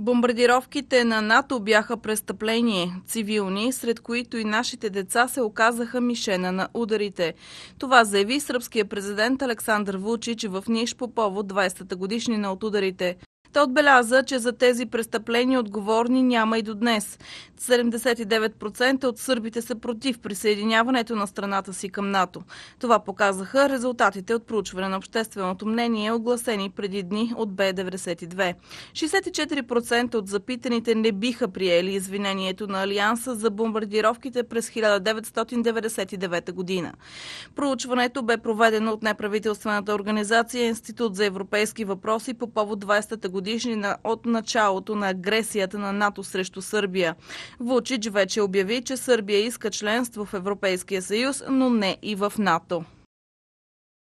Бомбардировките на НАТО бяха престъпление. Цивилни, сред които и нашите деца, се оказаха мишена на ударите. Това заяви сръбския президент Александър Вучич в Ниш по повод 20-та годишнина от ударите. Той отбеляза, че за тези престъпления отговорни няма и до днес. 79% от сърбите са против присъединяването на страната си към НАТО. Това показаха резултатите от проучване на общественото мнение, огласени преди дни от Б-92. 64% от запитаните не биха приели извинението на Алианса за бомбардировките през 1999 година. Проучването бе проведено от неправителствената организация Институт за европейски въпроси по повод 20-та година годишнина от началото на агресията на НАТО срещу Сърбия. Вучич вече обяви, че Сърбия иска членство в Европейския съюз, но не и в НАТО.